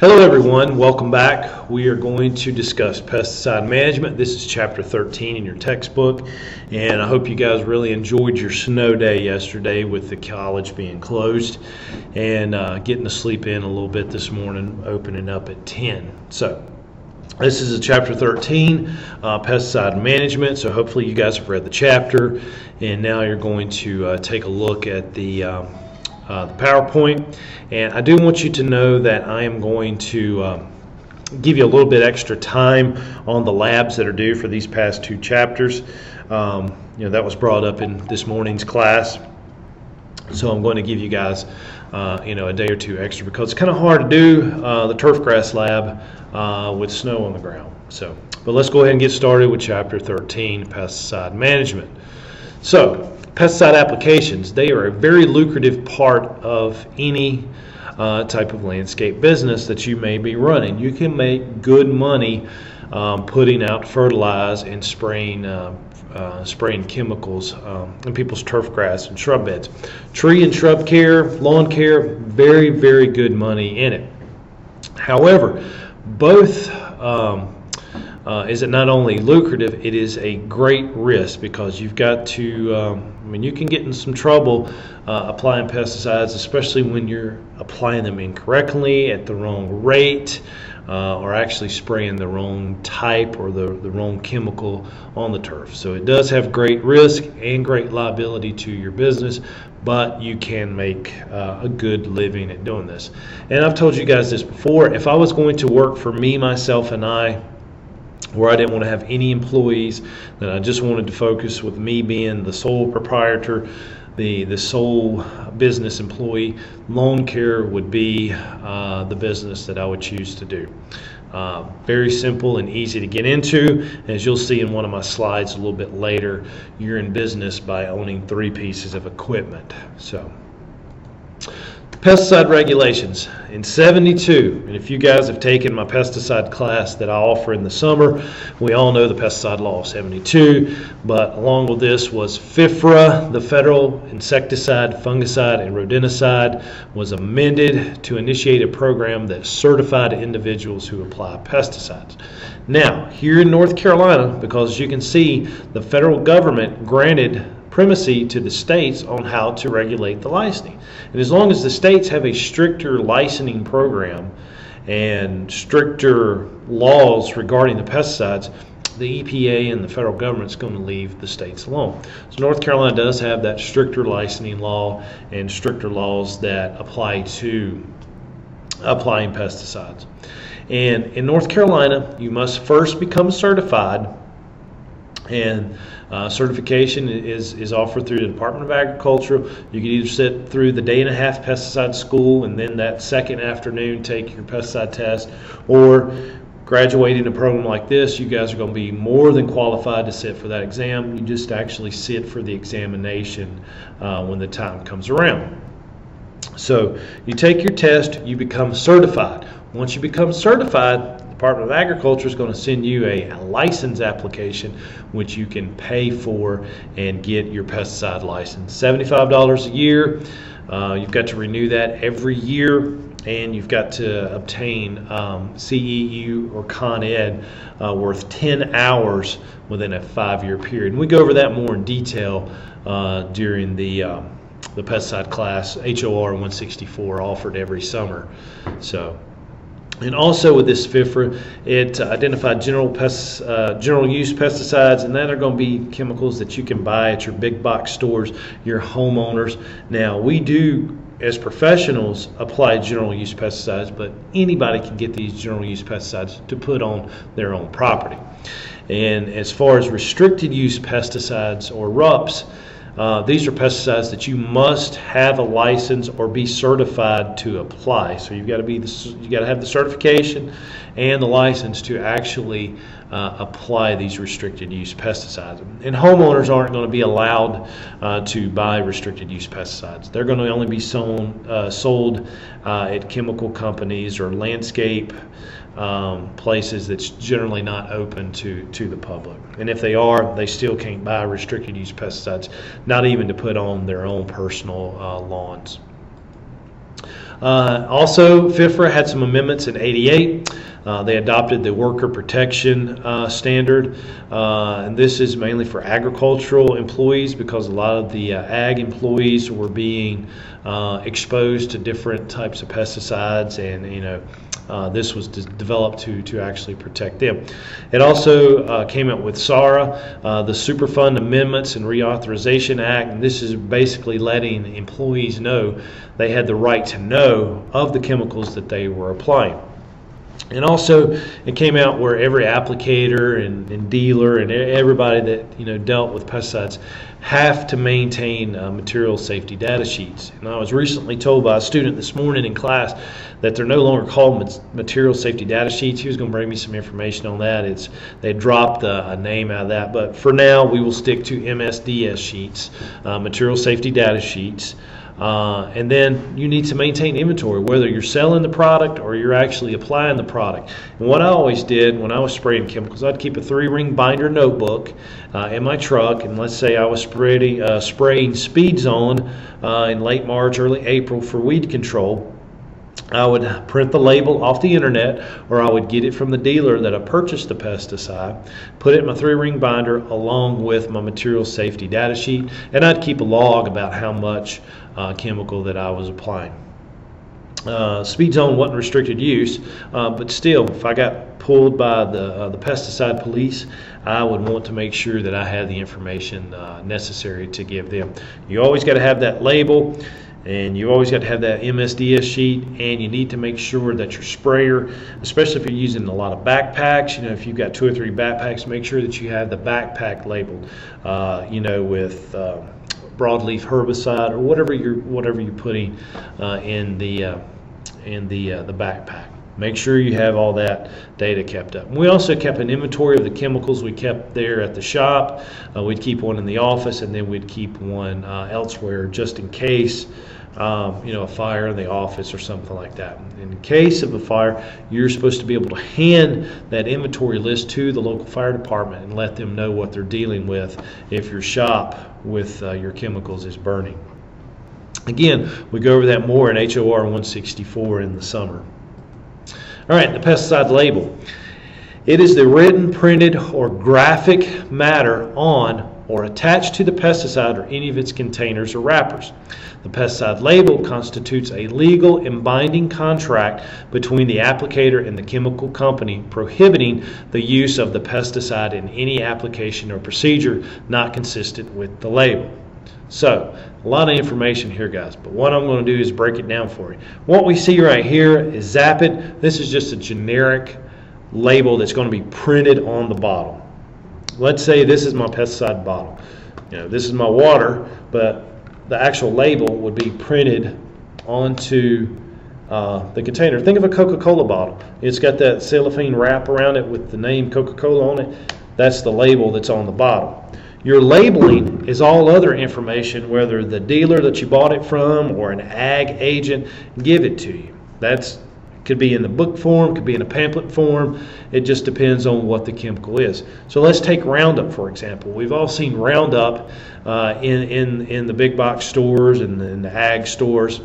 Hello everyone, welcome back. We are going to discuss pesticide management. This is chapter 13 in your textbook and I hope you guys really enjoyed your snow day yesterday with the college being closed and uh, getting to sleep in a little bit this morning, opening up at 10. So this is a chapter 13, uh, pesticide management. So hopefully you guys have read the chapter and now you're going to uh, take a look at the um, uh, the PowerPoint. And I do want you to know that I am going to um, give you a little bit extra time on the labs that are due for these past two chapters. Um, you know, that was brought up in this morning's class. So I'm going to give you guys, uh, you know, a day or two extra because it's kind of hard to do uh, the turf grass lab uh, with snow on the ground. So, but let's go ahead and get started with chapter 13, pesticide management. So, pesticide applications, they are a very lucrative part of any uh, type of landscape business that you may be running. You can make good money um, putting out fertilize and spraying uh, uh, spraying chemicals um, in people's turf grass and shrub beds. Tree and shrub care, lawn care, very very good money in it. However, both um, uh, is it not only lucrative, it is a great risk because you've got to, um, I mean, you can get in some trouble uh, applying pesticides, especially when you're applying them incorrectly at the wrong rate. Uh, or actually spraying the wrong type or the, the wrong chemical on the turf. So it does have great risk and great liability to your business, but you can make uh, a good living at doing this. And I've told you guys this before if I was going to work for me, myself, and I, where I didn't want to have any employees, that I just wanted to focus with me being the sole proprietor, the, the sole business employee. Lawn care would be uh, the business that I would choose to do. Uh, very simple and easy to get into. As you'll see in one of my slides a little bit later, you're in business by owning three pieces of equipment. So pesticide regulations. In 72 and if you guys have taken my pesticide class that i offer in the summer we all know the pesticide law of 72 but along with this was fifra the federal insecticide fungicide and rodenticide was amended to initiate a program that certified individuals who apply pesticides. Now here in north carolina because you can see the federal government granted primacy to the states on how to regulate the licensing. And as long as the states have a stricter licensing program and stricter laws regarding the pesticides, the EPA and the federal government is going to leave the states alone. So North Carolina does have that stricter licensing law and stricter laws that apply to applying pesticides. And in North Carolina, you must first become certified and uh, certification is, is offered through the Department of Agriculture. You can either sit through the day and a half pesticide school and then that second afternoon take your pesticide test, or graduating a program like this, you guys are going to be more than qualified to sit for that exam. You just actually sit for the examination uh, when the time comes around. So you take your test, you become certified. Once you become certified, Department of Agriculture is going to send you a license application which you can pay for and get your pesticide license. $75 a year. Uh, you've got to renew that every year and you've got to obtain um, CEU or Con Ed uh, worth 10 hours within a five year period. And we go over that more in detail uh, during the um, the pesticide class HOR 164 offered every summer. So and also with this FIFRA, it identified general pest, uh, general use pesticides, and that are going to be chemicals that you can buy at your big box stores, your homeowners. Now we do, as professionals, apply general use pesticides, but anybody can get these general use pesticides to put on their own property. And as far as restricted use pesticides or RUPS, uh, these are pesticides that you must have a license or be certified to apply. So you've got to be the, you got to have the certification and the license to actually uh, apply these restricted use pesticides. And homeowners aren't going to be allowed uh, to buy restricted use pesticides. They're going to only be sold, uh, sold uh, at chemical companies or landscape um, places that's generally not open to, to the public. And if they are, they still can't buy restricted use pesticides, not even to put on their own personal uh, lawns. Uh, also, FIFRA had some amendments in 88. Uh, they adopted the worker protection uh, standard, uh, and this is mainly for agricultural employees because a lot of the uh, ag employees were being uh, exposed to different types of pesticides, and you know. Uh, this was de- developed to, to actually protect them. It also uh, came out with SARA, uh, the Superfund Amendments and Reauthorization Act, and this is basically letting employees know they had the right to know of the chemicals that they were applying. And also, it came out where every applicator and, and dealer and everybody that you know dealt with pesticides have to maintain uh, material safety data sheets. And I was recently told by a student this morning in class that they're no longer called material safety data sheets. He was going to bring me some information on that. It's they dropped a, a name out of that, but for now we will stick to MSDS sheets, uh, material safety data sheets. Uh, and then you need to maintain inventory, whether you're selling the product or you're actually applying the product. And what I always did when I was spraying chemicals, I'd keep a three-ring binder notebook uh, in my truck, and let's say I was spraying, uh, spraying Speed Zone uh, in late March, early April for weed control. I would print the label off the internet or I would get it from the dealer that I purchased the pesticide, put it in my three ring binder along with my material safety data sheet, and I'd keep a log about how much uh, chemical that I was applying. Uh, speed zone wasn't restricted use, uh, but still, if I got pulled by the uh, the pesticide police, I would want to make sure that I had the information uh, necessary to give them. You always got to have that label and you always got to have that MSDS sheet and you need to make sure that your sprayer especially if you're using a lot of backpacks you know if you've got two or three backpacks make sure that you have the backpack labeled uh, you know with uh, broadleaf herbicide or whatever you're whatever you're putting uh, in the uh, in the uh, the backpack. Make sure you have all that data kept up. We also kept an inventory of the chemicals we kept there at the shop. Uh, we'd keep one in the office, and then we'd keep one uh, elsewhere just in case um, you know, a fire in the office or something like that. In case of a fire, you're supposed to be able to hand that inventory list to the local fire department and let them know what they're dealing with if your shop with uh, your chemicals is burning. Again, we go over that more in HOR 164 in the summer. All right, the pesticide label. It is the written, printed, or graphic matter on or attached to the pesticide or any of its containers or wrappers. The pesticide label constitutes a legal and binding contract between the applicator and the chemical company prohibiting the use of the pesticide in any application or procedure not consistent with the label. So, a lot of information here, guys, but what I'm going to do is break it down for you. What we see right here is Zapit. This is just a generic label that's going to be printed on the bottle. Let's say this is my pesticide bottle. You know, this is my water, but the actual label would be printed onto uh, the container. Think of a Coca-Cola bottle. It's got that cellophane wrap around it with the name Coca-Cola on it. That's the label that's on the bottle. Your labeling is all other information, whether the dealer that you bought it from or an ag agent give it to you. That's could be in the book form, could be in a pamphlet form. It just depends on what the chemical is. So let's take Roundup for example. We've all seen Roundup uh, in, in, in the big box stores and in the ag stores,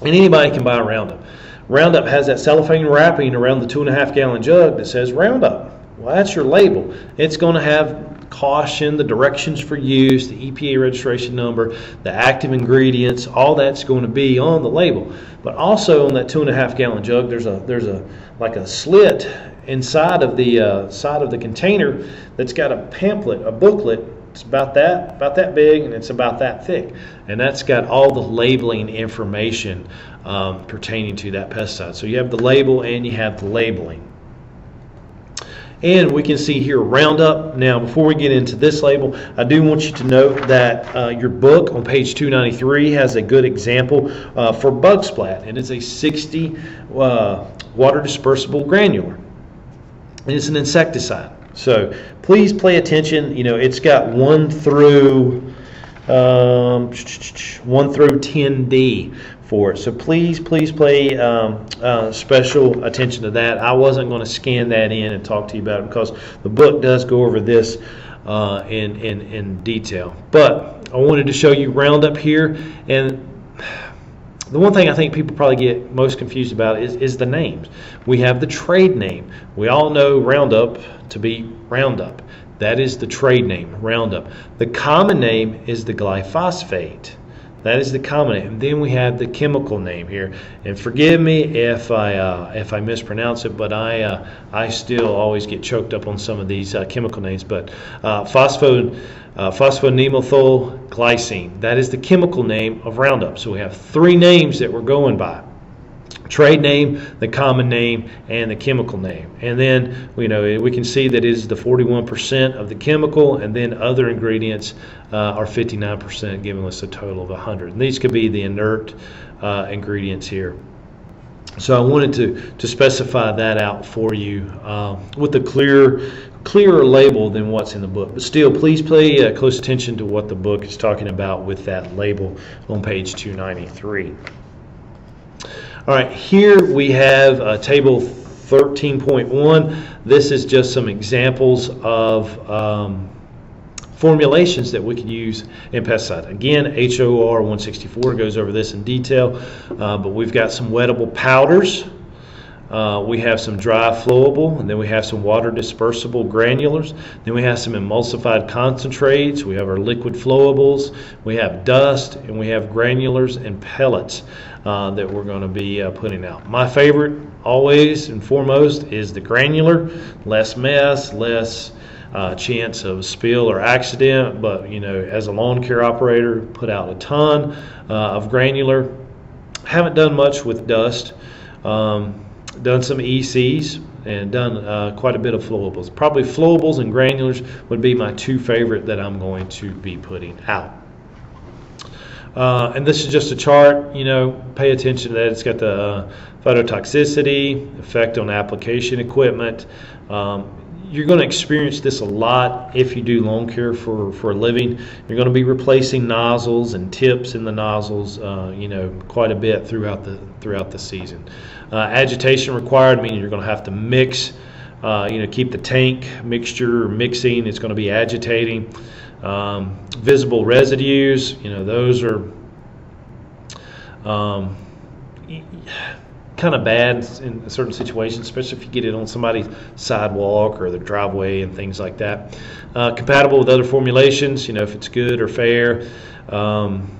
and anybody can buy Roundup. Roundup has that cellophane wrapping around the two and a half gallon jug that says Roundup. Well, that's your label. It's going to have caution, the directions for use, the EPA registration number, the active ingredients, all that's going to be on the label. But also on that two and a half gallon jug, there's a there's a like a slit inside of the uh, side of the container that's got a pamphlet, a booklet. It's about that about that big and it's about that thick, and that's got all the labeling information um, pertaining to that pesticide. So you have the label and you have the labeling. And we can see here Roundup. Now, before we get into this label, I do want you to note that uh, your book on page 293 has a good example uh, for bug splat. And it's a 60 uh, water dispersible granular. And it's an insecticide. So please pay attention. You know, it's got 1 through um, 1 through 10D for it. So please, please pay um, uh, special attention to that. I wasn't going to scan that in and talk to you about it because the book does go over this uh, in, in, in detail. But I wanted to show you Roundup here. And the one thing I think people probably get most confused about is, is the names. We have the trade name. We all know Roundup to be Roundup. That is the trade name, Roundup. The common name is the glyphosate. That is the common name. And then we have the chemical name here. And forgive me if I uh, if I mispronounce it, but I uh, I still always get choked up on some of these uh, chemical names. But uh, phospho uh. That is the chemical name of Roundup. So we have three names that we're going by trade name, the common name, and the chemical name. And then you know we can see that is the 41% of the chemical, and then other ingredients uh, are 59%, giving us a total of 100. And these could be the inert uh, ingredients here. So I wanted to, to specify that out for you uh, with a clear, clearer label than what's in the book. But still, please pay uh, close attention to what the book is talking about with that label on page 293. All right, here we have uh, table 13.1. This is just some examples of um, formulations that we could use in pesticide. Again, HOR 164 goes over this in detail, uh, but we've got some wettable powders. Uh, we have some dry flowable, and then we have some water dispersible granulars. Then we have some emulsified concentrates. We have our liquid flowables. We have dust, and we have granulars and pellets uh, that we're going to be uh, putting out. My favorite, always and foremost, is the granular. Less mess, less uh, chance of spill or accident. But you know, as a lawn care operator, put out a ton uh, of granular. Haven't done much with dust. Um, done some ECs and done uh, quite a bit of flowables. Probably flowables and granulars would be my two favorite that I'm going to be putting out. Uh, and this is just a chart, you know, pay attention to that. It's got the uh, phytotoxicity, effect on application equipment. Um, you're going to experience this a lot if you do lawn care for, for a living. You're going to be replacing nozzles and tips in the nozzles, uh, you know, quite a bit throughout the throughout the season. Uh, agitation required, meaning you're going to have to mix, uh, you know, keep the tank mixture mixing. It's going to be agitating. Um, visible residues, you know, those are um, kind of bad in certain situations, especially if you get it on somebody's sidewalk or the driveway and things like that. Uh, compatible with other formulations, you know, if it's good or fair. Um,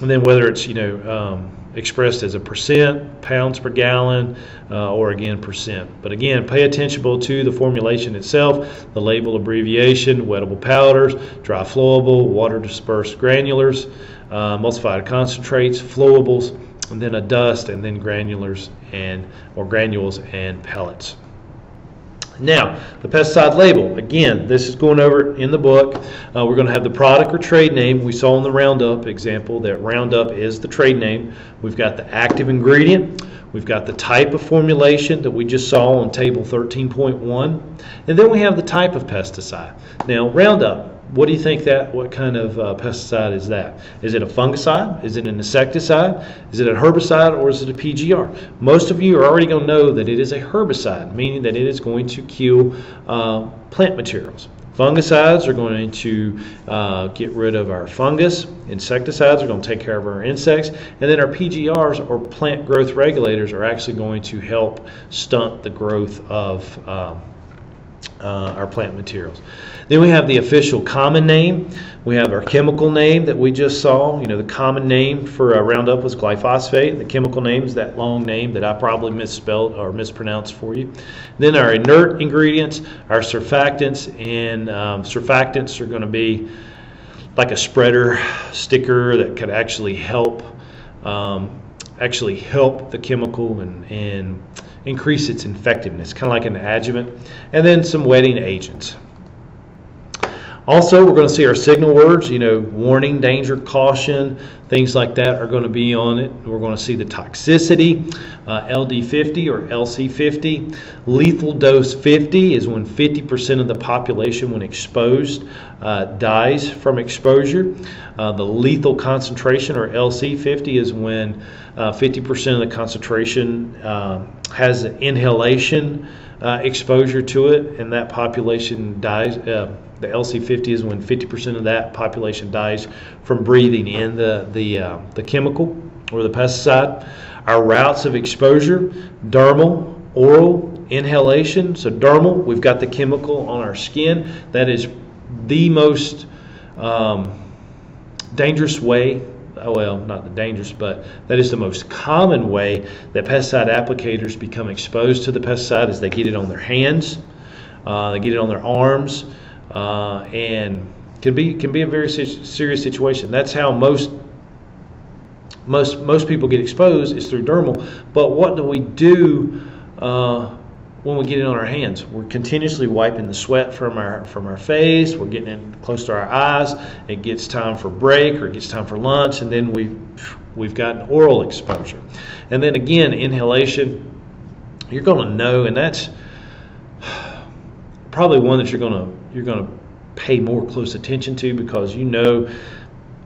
and then whether it's, you know, um, expressed as a percent, pounds per gallon, uh, or again percent. But again, pay attention to the formulation itself, the label abbreviation, wettable powders, dry flowable, water dispersed granulars, uh, emulsified concentrates, flowables, and then a dust, and then granulars and or granules and pellets. Now, the pesticide label. Again, this is going over in the book. Uh, we're going to have the product or trade name. We saw in the Roundup example that Roundup is the trade name. We've got the active ingredient. We've got the type of formulation that we just saw on table 13.1. And then we have the type of pesticide. Now, Roundup, what do you think that, what kind of uh, pesticide is that? Is it a fungicide? Is it an insecticide? Is it a herbicide or is it a PGR? Most of you are already going to know that it is a herbicide, meaning that it is going to kill uh, plant materials. Fungicides are going to uh, get rid of our fungus. Insecticides are going to take care of our insects. And then our PGRs, or plant growth regulators, are actually going to help stunt the growth of um, uh, our plant materials. Then we have the official common name. We have our chemical name that we just saw. You know, the common name for a Roundup was glyphosate. The chemical name is that long name that I probably misspelled or mispronounced for you. Then our inert ingredients, our surfactants, and um, surfactants are going to be like a spreader sticker that could actually help um, actually help the chemical and, and increase its effectiveness, kind of like an adjuvant, and then some wetting agents. Also, we're going to see our signal words, you know, warning, danger, caution, things like that are going to be on it. We're going to see the toxicity, uh, LD50 or LC50. Lethal dose 50 is when 50% of the population, when exposed, uh, dies from exposure. Uh, the lethal concentration or LC50 is when 50% uh, of the concentration uh, has inhalation uh, exposure to it, and that population dies the LC50 is when 50% of that population dies from breathing in the, the, uh, the chemical. or the pesticide. Our routes of exposure, dermal, oral, inhalation. So dermal, we've got the chemical on our skin. That is the most um, dangerous way oh, well, not the dangerous, but that is the most common way that pesticide applicators become exposed to the pesticide is they get it on their hands, uh, they get it on their arms, uh, and can be can be a very serious situation. That's how most most most people get exposed is through dermal. But what do we do uh, when we get it on our hands? We're continuously wiping the sweat from our from our face. We're getting it close to our eyes. It gets time for break or it gets time for lunch, and then we we've got an oral exposure. And then again, inhalation. You're going to know, and that's probably one that you're going to you're to pay more close attention to because you know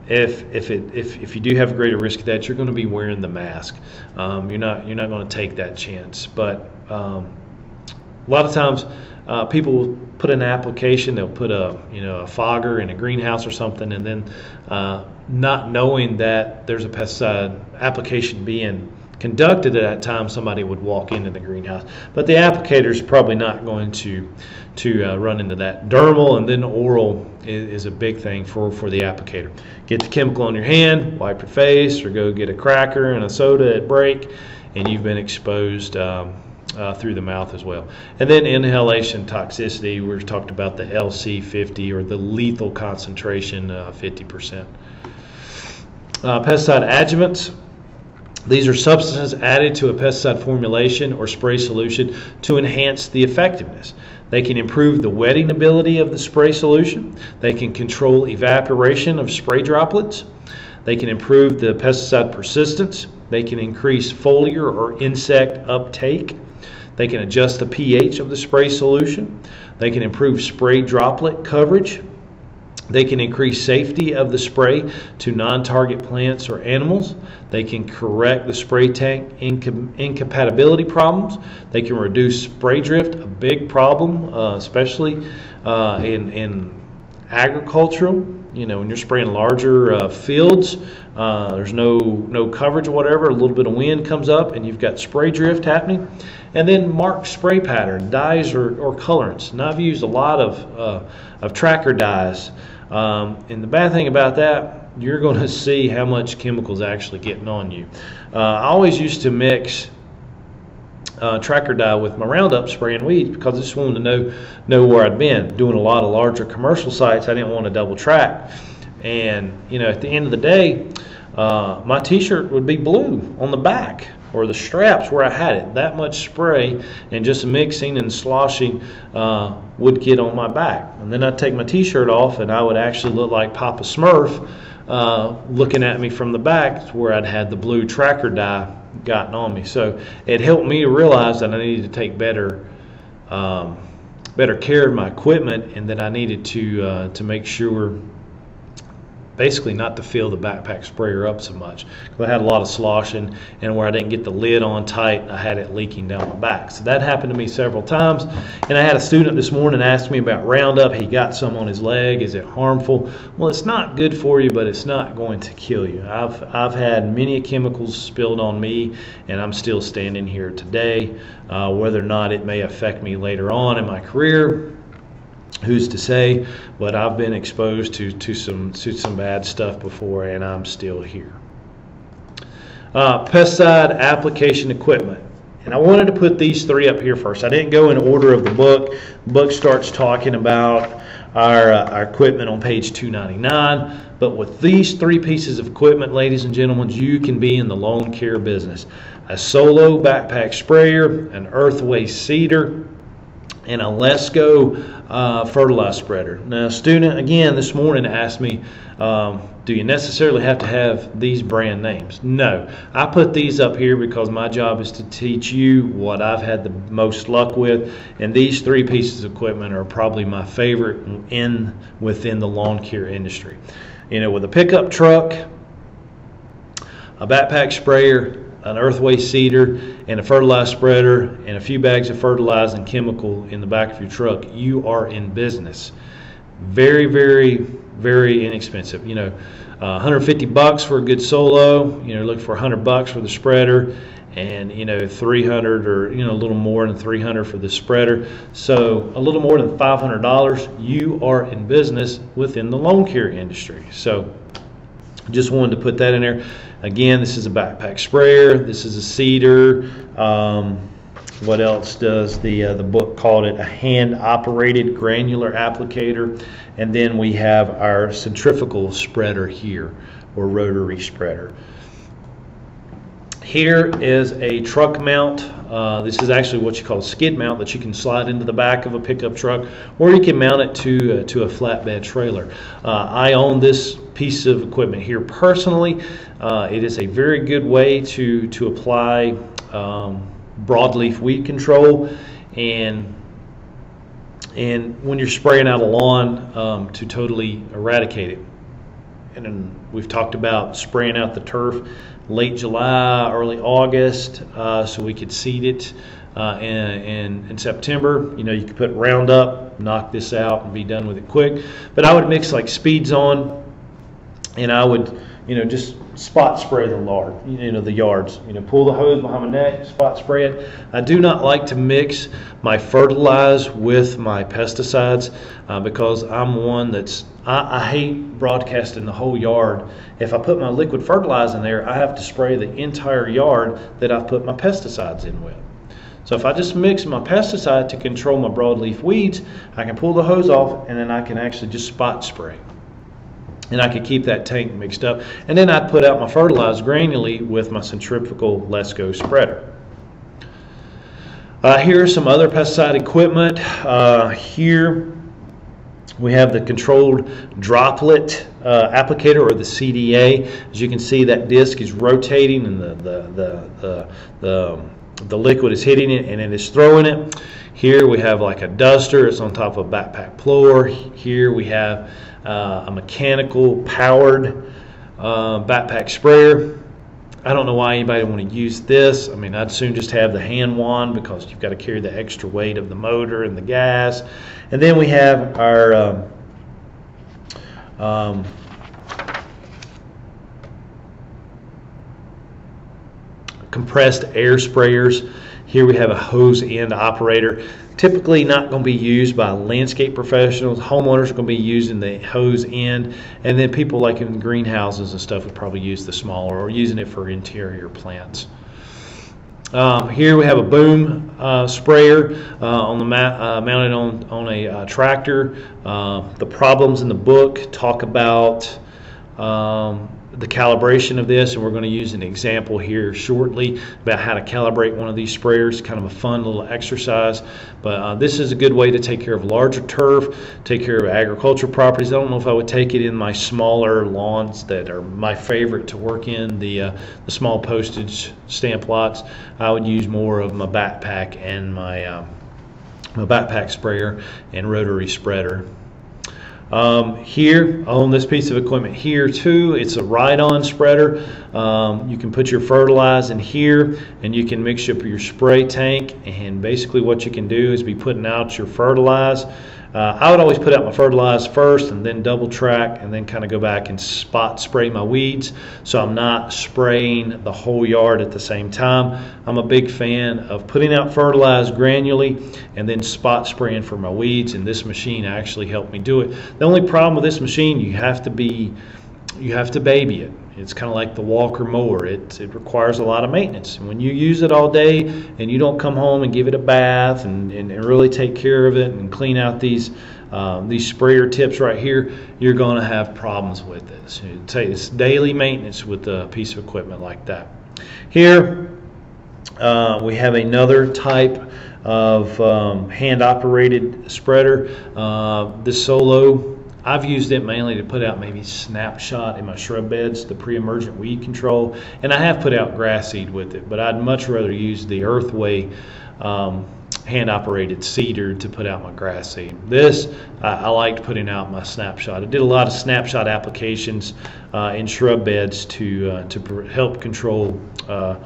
if if it if, if you do have a greater risk of that, you're going to be wearing the mask. Um, you're not you're not going to take that chance. But um, a lot of times, uh, people will put an application. They'll put a you know a fogger in a greenhouse or something, and then uh, not knowing that there's a pesticide application being conducted at that time, somebody would walk into the greenhouse. But the applicator is probably not going to to uh, run into that. Dermal and then oral is, is, a big thing for, for the applicator. Get the chemical on your hand, wipe your face, or go get a cracker and a soda at break, and you've been exposed. Um, uh, through the mouth as well. And then inhalation toxicity, we have talked about the LC50 or the lethal concentration, uh, 50%. Uh, pesticide adjuvants, these are substances added to a pesticide formulation or spray solution to enhance the effectiveness. They can improve the wetting ability of the spray solution. They can control evaporation of spray droplets. They can improve the pesticide persistence. They can increase foliar or insect uptake. They can adjust the pH of the spray solution. They can improve spray droplet coverage. They can increase safety of the spray to non-target plants or animals. They can correct the spray tank incompatibility problems. They can reduce spray drift, a big problem, uh, especially uh, in, in agricultural. You know, when you're spraying larger uh, fields, uh, there's no no coverage or whatever. A little bit of wind comes up, and you've got spray drift happening. And then mark spray pattern, dyes or, or colorants. Now I've used a lot of uh, of tracker dyes. Um, and the bad thing about that, you're going to see how much chemicals actually getting on you. Uh, I always used to mix uh, tracker dye with my Roundup spraying weeds because I just wanted to know know where I'd been. Doing a lot of larger commercial sites, I didn't want to double track. And you know, at the end of the day, uh, my T-shirt would be blue on the back or the straps where I had it. That much spray and just mixing and sloshing uh, would get on my back. And then I'd take my t-shirt off and I would actually look like Papa Smurf uh, looking at me from the back where I'd had the blue tracker dye gotten on me. So it helped me realize that I needed to take better um, better care of my equipment and that I needed to uh, to make sure basically not to fill the backpack sprayer up so much. Cause I had a lot of sloshing and where I didn't get the lid on tight, I had it leaking down my back. So that happened to me several times. And I had a student this morning ask me about Roundup. He got some on his leg. Is it harmful? Well, it's not good for you, but it's not going to kill you. I've, I've had many chemicals spilled on me, and I'm still standing here today. Uh, whether or not it may affect me later on in my career, who's to say? But I've been exposed to, to some to some bad stuff before, and I'm still here. Uh, pesticide application equipment. And I wanted to put these three up here first. I didn't go in order of the book. The book starts talking about our, uh, our equipment on page 299. But with these three pieces of equipment, ladies and gentlemen, you can be in the lawn care business. A solo backpack sprayer, an earthway seeder, and a Lesco uh, fertilizer spreader. Now, a student again this morning asked me, um, do you necessarily have to have these brand names? No. I put these up here because my job is to teach you what I've had the most luck with, and these three pieces of equipment are probably my favorite in within the lawn care industry. You know, with a pickup truck, a backpack sprayer, an earthway seeder and a fertilizer spreader and a few bags of fertilizer and chemical in the back of your truck, you are in business. very, very, very inexpensive. You know, uh, 150 bucks for a good solo. You know, look for 100 bucks for the spreader, and you know 300 or you know a little more than 300 for the spreader. So a little more than 500 dollars, you are in business within the lawn care industry. So just wanted to put that in there. Again, this is a backpack sprayer. This is a seeder. Um, what else does the uh, the book called it? A hand operated granular applicator, and then we have our centrifugal spreader here, or rotary spreader. Here is a truck mount. Uh, this is actually what you call a skid mount that you can slide into the back of a pickup truck, or you can mount it to uh, to a flatbed trailer. Uh, I own this piece of equipment here personally. Uh, it is a very good way to to apply. Um, broadleaf weed control and and when you're spraying out a lawn um, to totally eradicate it. And then we've talked about spraying out the turf late July, early August, uh, so we could seed it uh, in, in, in, September. You know, you could put Roundup, knock this out, and be done with it quick. But I would mix like Speed Zone, and I would, you know, just spot spray the yard, you know, the yards. You know, pull the hose behind my neck, spot spray it. I do not like to mix my fertilize with my pesticides uh, because I'm one that's I, I, hate broadcasting the whole yard. If I put my liquid fertilizer in there, I have to spray the entire yard that I've put my pesticides in with. So if I just mix my pesticide to control my broadleaf weeds, I can pull the hose off and then I can actually just spot spray and I could keep that tank mixed up. And then I'd put out my fertilizer granularly with my centrifugal Lesco spreader. Uh, here are some other pesticide equipment. Uh, here we have the controlled droplet uh, applicator or the CDA. As you can see, that disc is rotating and the, the, the, the, the, um, the liquid is hitting it and it is throwing it. Here we have like a duster, it's on top of a backpack blower. Here we have uh, a mechanical powered uh, backpack sprayer. I don't know why anybody would want to use this. I mean, I'd soon just have the hand wand because you've got to carry the extra weight of the motor and the gas. And then we have our um, um, compressed air sprayers. Here we have a hose end operator typically not going to be used by landscape professionals. Homeowners are going to be using the hose end, and then people like in greenhouses and stuff would probably use the smaller or using it for interior plants. Um, here we have a boom uh, sprayer uh, on the uh, mounted on on a uh, tractor. Uh, the problems in the book talk about um, the calibration of this and we're going to use an example here shortly about how to calibrate one of these sprayers kind of a fun little exercise. But uh, this is a good way to take care of larger turf take care of agricultural properties. I don't know if I would take it in my smaller lawns that are my favorite to work in the uh, the small postage stamp lots. I would use more of my backpack and my um, my backpack sprayer and rotary spreader um, here on this piece of equipment here too, it's a ride-on spreader. Um, you can put your fertilizer in here and you can mix up your spray tank and basically what you can do is be putting out your fertilizer uh, I would always put out my fertilizer first and then double track and then kind of go back and spot spray my weeds so I'm not spraying the whole yard at the same time. I'm a big fan of putting out fertilizer granularly and then spot spraying for my weeds and this machine actually helped me do it. The only problem with this machine you have to be you have to baby it. It's kind of like the Walker mower. It, it requires a lot of maintenance. And when you use it all day and you don't come home and give it a bath and, and, and really take care of it and clean out these um, these sprayer tips right here, you're going to have problems with this. It's daily maintenance with a piece of equipment like that. Here uh, we have another type of um, hand operated spreader. Uh, this Solo I've used it mainly to put out maybe snapshot in my shrub beds, the pre-emergent weed control, and I have put out grass seed with it, but I'd much rather use the Earthway um, hand-operated seeder to put out my grass seed. This, I, I, liked putting out my snapshot. I did a lot of snapshot applications uh, in shrub beds to, uh, to help control uh,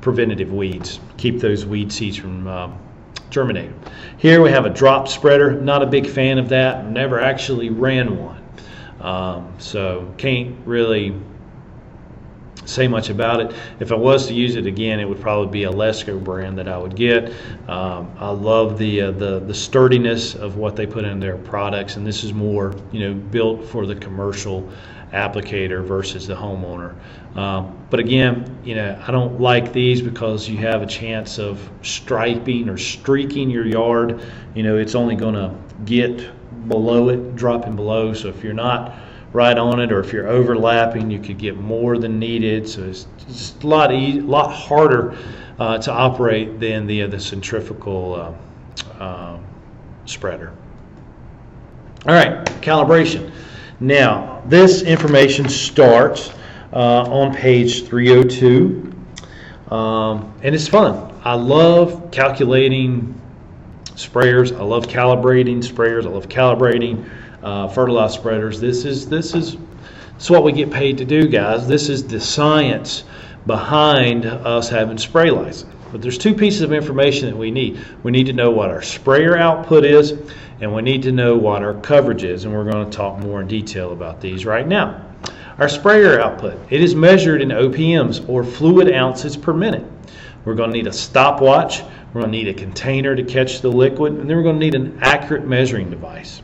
preventative weeds, keep those weed seeds from um, germinator. Here we have a drop spreader. Not a big fan of that. Never actually ran one. Um, so can't really say much about it. If I was to use it again, it would probably be a Lesco brand that I would get. Um, I love the, uh, the the sturdiness of what they put in their products, and this is more you know built for the commercial applicator versus the homeowner. Um, but again, you know, I don't like these because you have a chance of striping or streaking your yard. You know, it's only going to get below it, dropping below. So if you're not right on it, or if you're overlapping, you could get more than needed. So it's just a lot, e- lot harder uh, to operate than the uh, the centrifugal uh, um, spreader. All right, calibration. Now, this information starts uh, on page 302, um, and it's fun. I love calculating sprayers. I love calibrating sprayers. I love calibrating uh, fertilizer spreaders. This is this is it's what we get paid to do, guys. This is the science behind us having spray license. But there's two pieces of information that we need. We need to know what our sprayer output is, and we need to know what our coverage is. And we're going to talk more in detail about these right now. Our sprayer output, it is measured in OPMs or fluid ounces per minute. We're going to need a stopwatch, we're going to need a container to catch the liquid, and then we're going to need an accurate measuring device.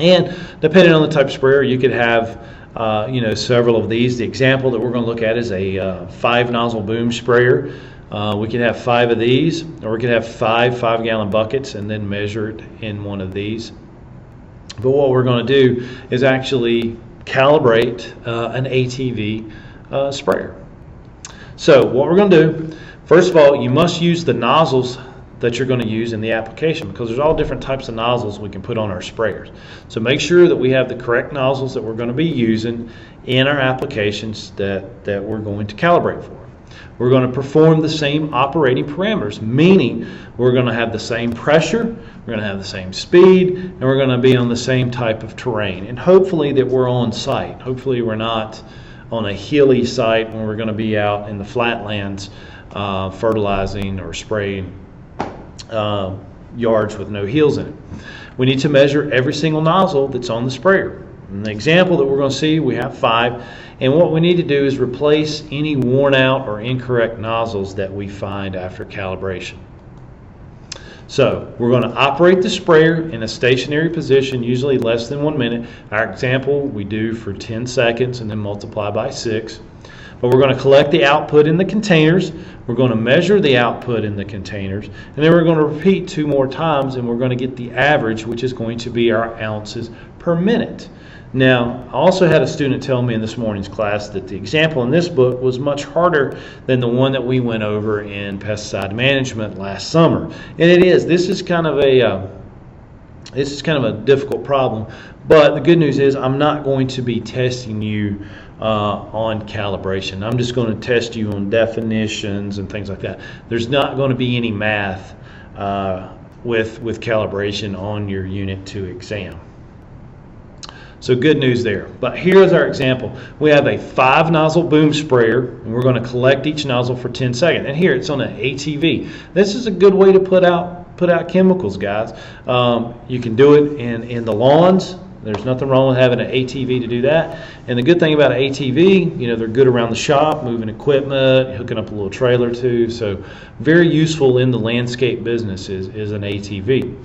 And depending on the type of sprayer, you could have uh, you know several of these. The example that we're going to look at is a uh, five nozzle boom sprayer. Uh, we could have five of these, or we could have five five gallon buckets and then measure it in one of these. But what we're going to do is actually calibrate uh, an ATV uh, sprayer. So what we're going to do, first of all, you must use the nozzles that you're going to use in the application because there's all different types of nozzles we can put on our sprayers. So make sure that we have the correct nozzles that we're going to be using in our applications that, that we're going to calibrate for. We're going to perform the same operating parameters, meaning we're going to have the same pressure, we're going to have the same speed, and we're going to be on the same type of terrain. And hopefully that we're on site. Hopefully we're not on a hilly site when we're going to be out in the flatlands uh, fertilizing or spraying uh, yards with no hills in it. We need to measure every single nozzle that's on the sprayer. In the example that we're going to see, we have five, and what we need to do is replace any worn out or incorrect nozzles that we find after calibration. So we're going to operate the sprayer in a stationary position, usually less than one minute. Our example we do for 10 seconds and then multiply by 6. But we're going to collect the output in the containers. We're going to measure the output in the containers. And then we're going to repeat two more times and we're going to get the average, which is going to be our ounces per minute. Now, I also had a student tell me in this morning's class that the example in this book was much harder than the one that we went over in pesticide management last summer. And it is. This is kind of a uh, this is kind of a difficult problem. But the good news is I'm not going to be testing you uh, on calibration. I'm just going to test you on definitions and things like that. There's not going to be any math uh, with with calibration on your Unit 2 exam. So good news there. But here's our example. We have a five nozzle boom sprayer, and we're going to collect each nozzle for 10 seconds. And here it's on an ATV. This is a good way to put out put out chemicals, guys. Um, you can do it in in the lawns. There's nothing wrong with having an ATV to do that. And the good thing about an ATV, you know, they're good around the shop, moving equipment, hooking up a little trailer too. So very useful in the landscape business is, is an ATV.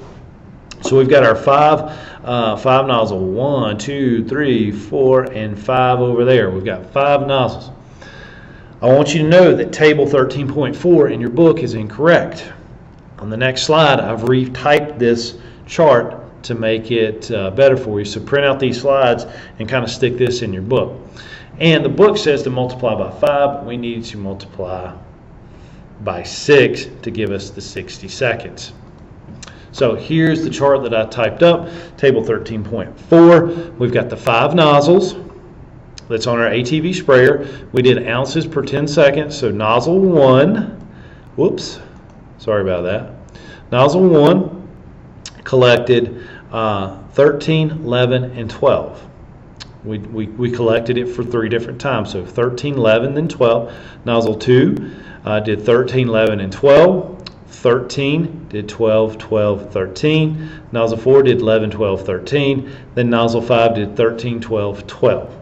So we've got our five, uh, five nozzle, one, two, three, four, and five over there. We've got five nozzles. I want you to know that table 13.4 in your book is incorrect. On the next slide, I've retyped this chart to make it uh, better for you. So print out these slides and kind of stick this in your book. And the book says to multiply by 5, we need to multiply by 6 to give us the 60 seconds. So here's the chart that I typed up, table 13.4. We've got the five nozzles that's on our ATV sprayer. We did ounces per 10 seconds, so nozzle 1, whoops, sorry about that. Nozzle 1 collected uh, 13, 11, and 12. We, we, we collected it for three different times, so 13, 11, then 12. Nozzle 2 uh, did 13, 11, and 12. 13 did 12, 12, 13. Nozzle 4 did 11, 12, 13. Then nozzle 5 did 13, 12, 12.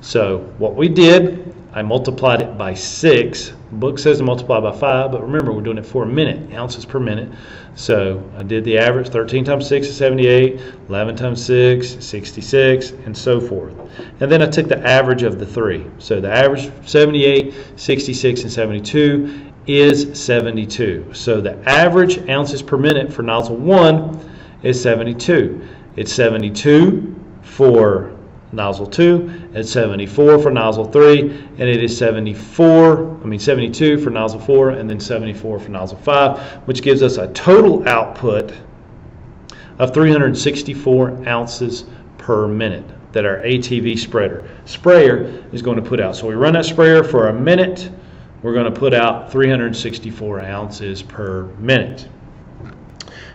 So what we did, I multiplied it by 6. Book says to multiply by 5, but remember we're doing it for a minute, ounces per minute. So I did the average, 13 times 6 is 78, 11 times 6 is 66, and so forth. And then I took the average of the three. So the average 78, 66, and 72 is 72. So the average ounces per minute for nozzle 1 is 72. It's 72 for nozzle 2, it's 74 for nozzle 3, and it is 74, I mean 72 for nozzle 4, and then 74 for nozzle 5, which gives us a total output of 364 ounces per minute that our ATV spreader sprayer is going to put out. So we run that sprayer for a minute, we're going to put out 364 ounces per minute.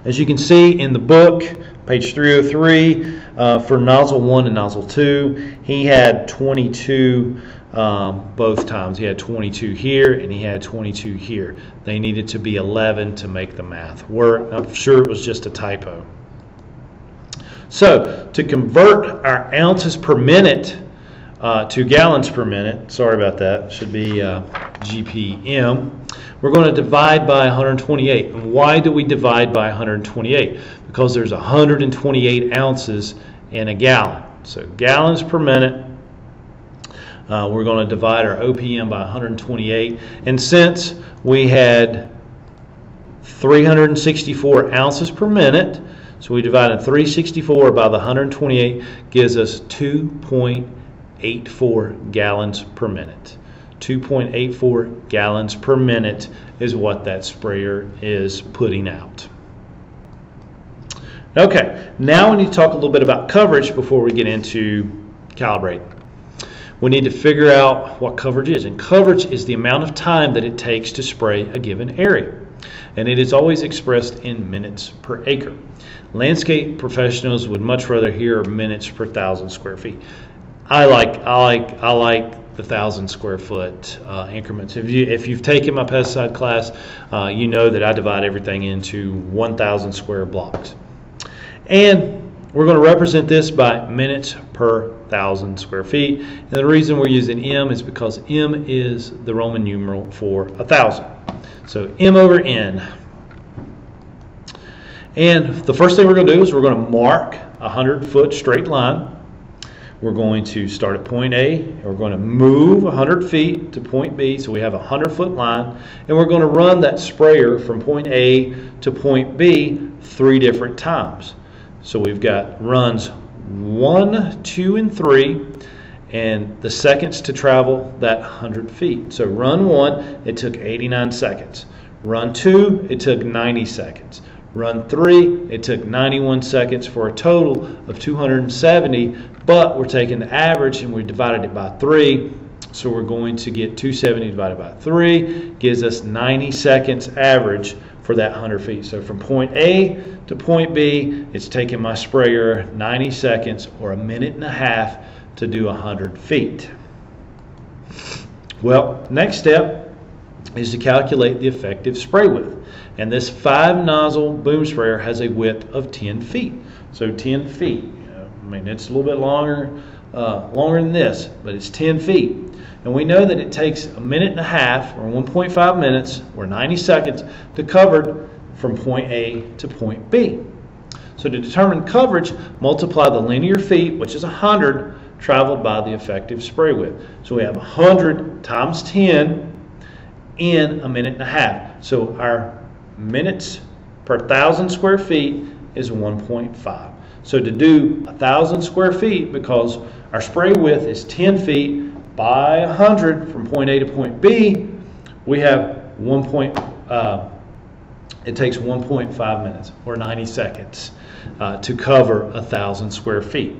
As you can see in the book, page 303, uh, for nozzle 1 and nozzle 2, he had 22 um, both times. He had 22 here and he had 22 here. They needed to be 11 to make the math work. I'm sure it was just a typo. So, to convert our ounces per minute uh, to gallons per minute. Sorry about that. Should be uh, GPM. We're going to divide by 128. And why do we divide by 128? Because there's 128 ounces in a gallon. So gallons per minute. Uh, we're going to divide our OPM by 128. And since we had 364 ounces per minute, so we divided 364 by the 128 gives us 2.8 2.84 gallons per minute. 2.84 gallons per minute is what that sprayer is putting out. Okay, now we need to talk a little bit about coverage before we get into calibrate. We need to figure out what coverage is. And coverage is the amount of time that it takes to spray a given area. And it is always expressed in minutes per acre. Landscape professionals would much rather hear minutes per thousand square feet. I like I like I like the thousand square foot uh, increments. If you if you've taken my pesticide class, uh, you know that I divide everything into 1,000 square blocks, and we're going to represent this by minutes per thousand square feet. And the reason we're using M is because M is the Roman numeral for a thousand. So M over N. And the first thing we're going to do is we're going to mark a 100 foot straight line we're going to start at point A, and we're going to move 100 feet to point B, so we have a 100 foot line, and we're going to run that sprayer from point A to point B three different times. So we've got runs one, two, and three, and the seconds to travel that 100 feet. So run one, it took 89 seconds. Run two, it took 90 seconds. Run three, it took 91 seconds for a total of 270 but we're taking the average and we divided it by 3. So we're going to get 270 divided by 3 gives us 90 seconds average for that 100 feet. So from point A to point B, it's taking my sprayer 90 seconds or a minute and a half to do 100 feet. Well, next step is to calculate the effective spray width. And this five nozzle boom sprayer has a width of 10 feet. So 10 feet. I mean, it's a little bit longer, uh, longer than this, but it's 10 feet. And we know that it takes a minute and a half, or 1.5 minutes, or 90 seconds to cover from point A to point B. So to determine coverage, multiply the linear feet, which is 100, traveled by the effective spray width. So we have 100 times 10 in a minute and a half. So our minutes per thousand square feet is 1.5. So to do a thousand square feet, because our spray width is 10 feet by 100 from point A to point B, we have one point, uh, it takes 1.5 minutes or 90 seconds uh, to cover a thousand square feet.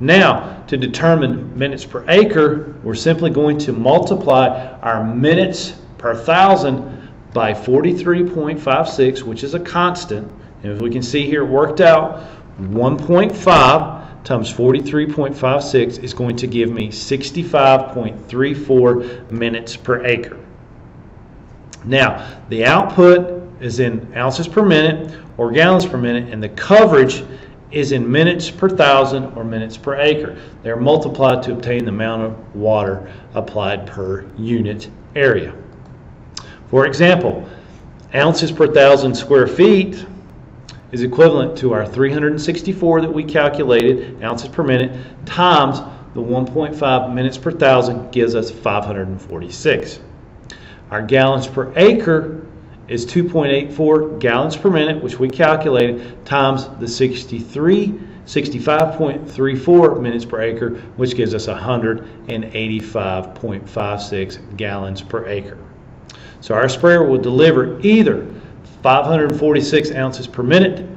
Now, to determine minutes per acre, we're simply going to multiply our minutes per thousand by 43.56, which is a constant. And as we can see here, worked out. 1.5 times 43.56 is going to give me 65.34 minutes per acre. Now, the output is in ounces per minute or gallons per minute, and the coverage is in minutes per thousand or minutes per acre. They're multiplied to obtain the amount of water applied per unit area. For example, ounces per thousand square feet is equivalent to our 364 that we calculated, ounces per minute, times the 1.5 minutes per thousand gives us 546. Our gallons per acre is 2.84 gallons per minute, which we calculated, times the 63, 65.34 minutes per acre, which gives us 185.56 gallons per acre. So our sprayer will deliver either 546 ounces per minute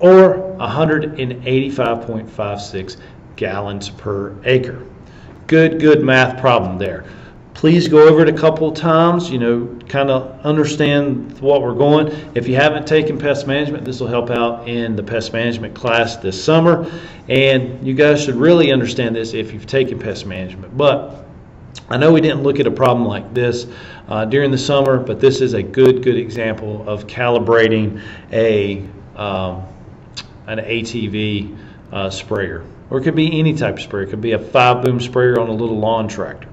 or 185.56 gallons per acre. Good, good math problem there. Please go over it a couple of times, you know, kind of understand what we're going. If you haven't taken pest management, this will help out in the pest management class this summer. And you guys should really understand this if you've taken pest management. But I know we didn't look at a problem like this uh, during the summer, but this is a good, good example of calibrating a um, an ATV uh, sprayer. Or it could be any type of sprayer. It could be a five boom sprayer on a little lawn tractor.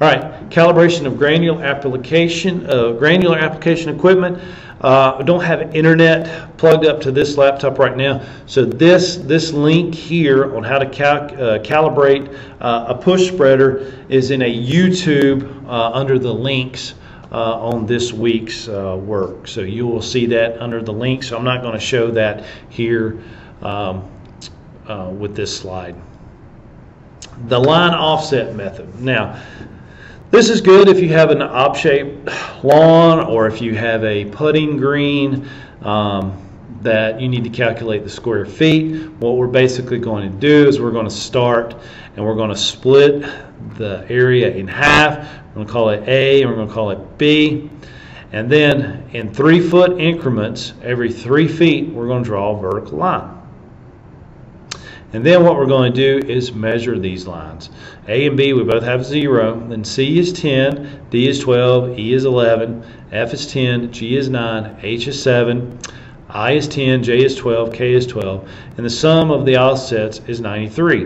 All right, calibration of granular application, uh, granular application equipment. Uh, I don't have internet plugged up to this laptop right now, so this this link here on how to cal uh, calibrate uh, a push spreader is in a YouTube uh, under the links uh, on this week's uh, work. So you will see that under the link. So I'm not going to show that here um, with this slide. The line offset method. Now, this is good if you have an op-shaped lawn or if you have a putting green um, that you need to calculate the square feet. What we're basically going to do is we're going to start and we're going to split the area in half. We're going to call it A and we're going to call it B. And then in three foot increments, every three feet, we're going to draw a vertical line. And then what we're going to do is measure these lines. A and B, we both have 0. Then C is 10, D is 12, E is 11, F is 10, G is 9, H is 7, I is 10, J is 12, K is 12. And the sum of the offsets is 93.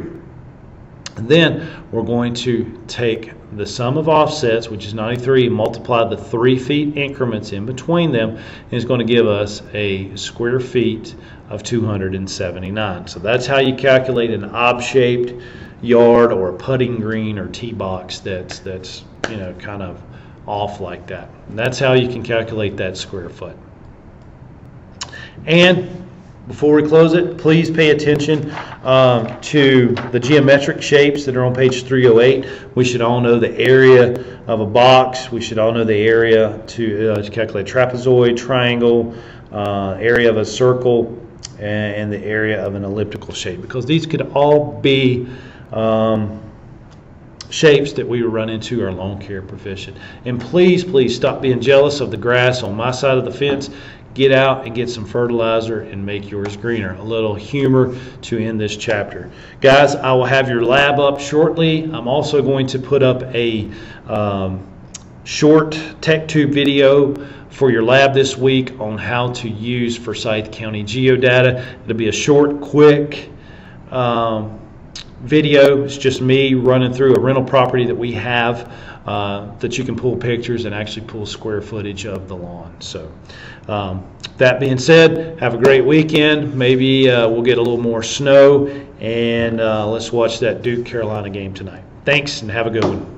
And then we're going to take the sum of offsets, which is 93, multiply the 3 feet increments in between them, and it's going to give us a square feet of 279. So that's how you calculate an ob-shaped yard or a putting green or tee box that's that's you know kind of off like that. And that's how you can calculate that square foot. And before we close it, please pay attention um, to the geometric shapes that are on page 308. We should all know the area of a box. We should all know the area to, uh, to calculate trapezoid, triangle, uh, area of a circle, and the area of an elliptical shape because these could all be um, shapes that we run into our lawn care profession. And please, please stop being jealous of the grass on my side of the fence. Get out and get some fertilizer and make yours greener. A little humor to end this chapter. Guys, I will have your lab up shortly. I'm also going to put up a um, short tech tube video for your lab this week on how to use Forsyth County geodata. It'll be a short, quick um, video. It's just me running through a rental property that we have uh, that you can pull pictures and actually pull square footage of the lawn. So um, that being said, have a great weekend. Maybe uh, we'll get a little more snow and uh, let's watch that Duke Carolina game tonight. Thanks and have a good one.